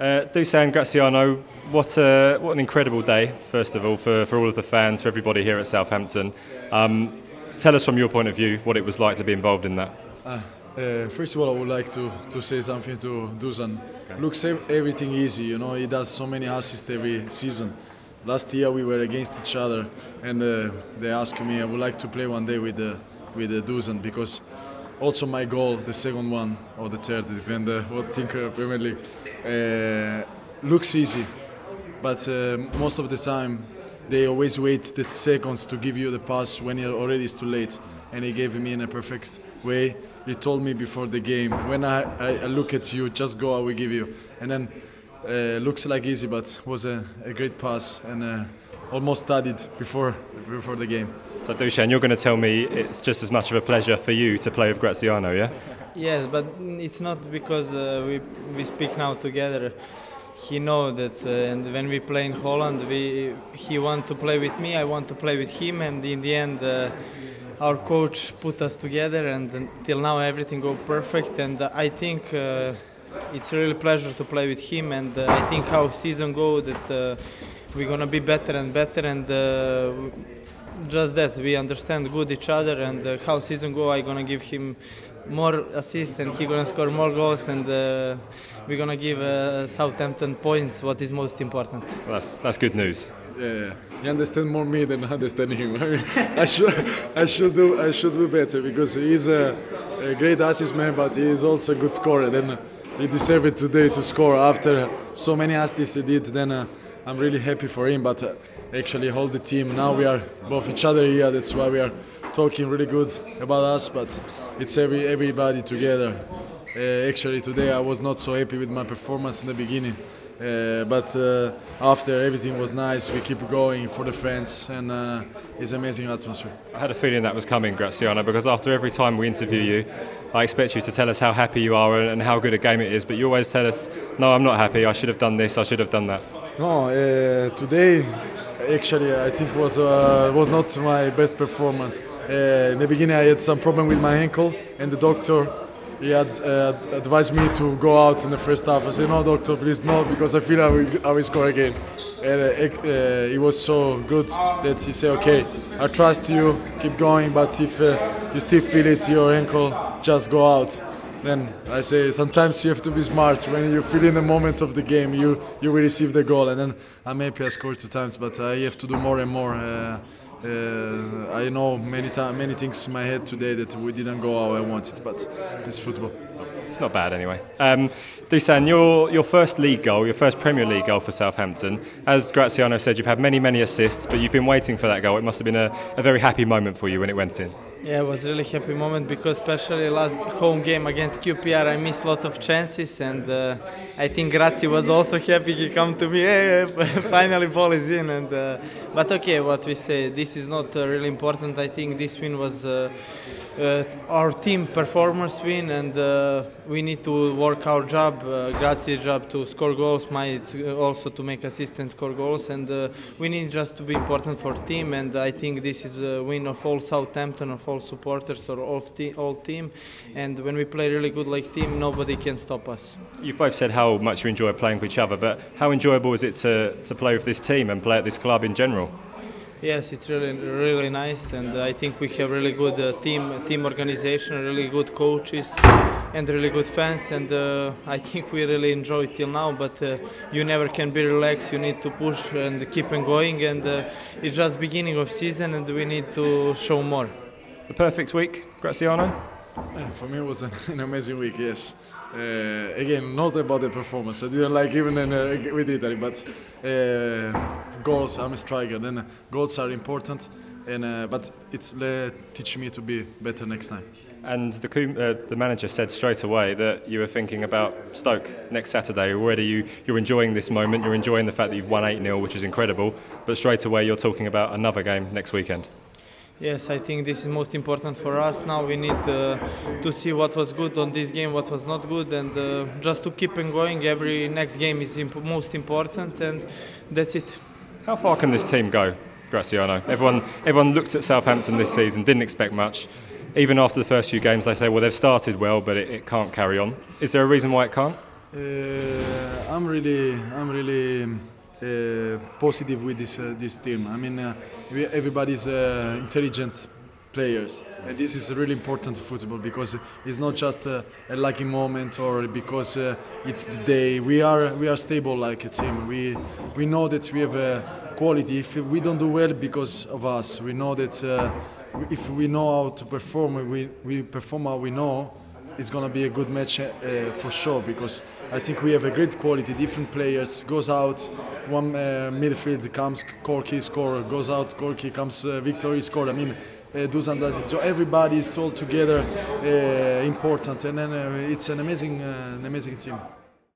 Uh, Dusan Graziano, what, a, what an incredible day, first of all, for, for all of the fans, for everybody here at Southampton. Um, tell us from your point of view what it was like to be involved in that. Uh, uh, first of all, I would like to, to say something to Dusan. Okay. Looks everything easy, you know, he does so many assists every season. Last year we were against each other and uh, they asked me, I would like to play one day with, uh, with uh, Dusan because also my goal, the second one or the third, depends uh, what think uh, Premier League, uh, looks easy, but uh, most of the time they always wait the seconds to give you the pass when it already is too late. And he gave me in a perfect way. He told me before the game, when I, I, I look at you, just go, I will give you. And then uh, looks like easy, but was a, a great pass and uh, almost studied before before the game. So Dusan, you're going to tell me it's just as much of a pleasure for you to play with Graziano, yeah? Yes, but it's not because uh, we we speak now together. He know that, uh, and when we play in Holland, we he want to play with me, I want to play with him, and in the end, uh, our coach put us together, and until now everything go perfect, and I think uh, it's a really pleasure to play with him, and uh, I think how season go that uh, we're gonna be better and better, and uh, just that we understand good each other, and uh, how season go, I gonna give him more assists, and he gonna score more goals, and uh, we're gonna give uh, Southampton points. What is most important? Well, that's that's good news. Yeah, he understands more me than I understand him. I, mean, I should I should do I should do better because he's a, a great assist man, but he is also a good scorer. Then he deserved it today to score after so many assists he did. Then uh, I'm really happy for him. But uh, actually, hold the team. Now we are both each other here. That's why we are talking really good about us. But it's every everybody together. Uh, actually, today I was not so happy with my performance in the beginning. Uh, but uh, after everything was nice, we keep going for the fans, and uh, it's amazing atmosphere. I had a feeling that was coming, Graziano, because after every time we interview you, I expect you to tell us how happy you are and how good a game it is, but you always tell us, no, I'm not happy, I should have done this, I should have done that. No, uh, today actually I think was uh, was not my best performance. Uh, in the beginning I had some problem with my ankle, and the doctor he had uh, advised me to go out in the first half. I said, no, doctor, please, no, because I feel I will, I will score again. And uh, uh, he was so good that he said, okay, I trust you, keep going, but if uh, you still feel it, your ankle, just go out. Then I say, sometimes you have to be smart. When you feel in the moment of the game, you, you will receive the goal. And then I'm happy I scored two times, but I have to do more and more. Uh, uh, I know many time, many things in my head today that we didn't go how I wanted, but it's football. It's not bad anyway. Um, Dusan, your, your first league goal, your first Premier League goal for Southampton, as Graziano said, you've had many, many assists, but you've been waiting for that goal. It must have been a, a very happy moment for you when it went in. Yeah, it was really happy moment because especially last home game against QPR, I missed a lot of chances, and uh, I think Grazzi was also happy. He come to me, hey, finally ball is in, and uh, but okay, what we say, this is not uh, really important. I think this win was uh, uh, our team performance win, and uh, we need to work our job. Uh, Grazi's job to score goals, my also to make assist and score goals, and uh, we need just to be important for team. And I think this is a win of all Southampton, of all supporters, or all, te all team. And when we play really good like team, nobody can stop us. You've both said how much you enjoy playing with each other, but how enjoyable is it to, to play with this team and play at this club in general? Yes, it's really really nice, and I think we have really good uh, team team organization, really good coaches, and really good fans. And uh, I think we really enjoy it till now. But uh, you never can be relaxed. You need to push and keep on going. And uh, it's just beginning of season, and we need to show more. The perfect week, Graziano. Yeah, for me, it was an, an amazing week. Yes. Uh, again, not about the performance. I didn't like even in, uh, with Italy, but uh, goals. I'm a striker. Then goals are important, and but it's teaching me to be better next time. And the the manager said straight away that you were thinking about Stoke next Saturday. Already, you you're enjoying this moment. You're enjoying the fact that you've won 8-0, which is incredible. But straight away, you're talking about another game next weekend. Yes, I think this is most important for us. Now we need uh, to see what was good on this game, what was not good, and uh, just to keep on going. Every next game is imp most important, and that's it. How far can this team go, Graziano? Everyone, everyone looked at Southampton this season, didn't expect much. Even after the first few games, they say, well, they've started well, but it, it can't carry on. Is there a reason why it can't? Uh, I'm really, I'm really positive with this uh, this team. I mean, uh, we, everybody's uh, intelligent players, and this is really important football because it's not just a, a lucky moment or because uh, it's the day. We are we are stable like a team. We we know that we have a quality. If we don't do well because of us, we know that uh, if we know how to perform, we we perform how we know it's going to be a good match uh, for sure because I think we have a great quality. Different players goes out, one uh, midfield comes, Corky score, goes out, Corky comes, uh, Victory score. I mean, uh, Dusan does it. So everybody is all together uh, important, and then uh, it's an amazing, uh, an amazing team.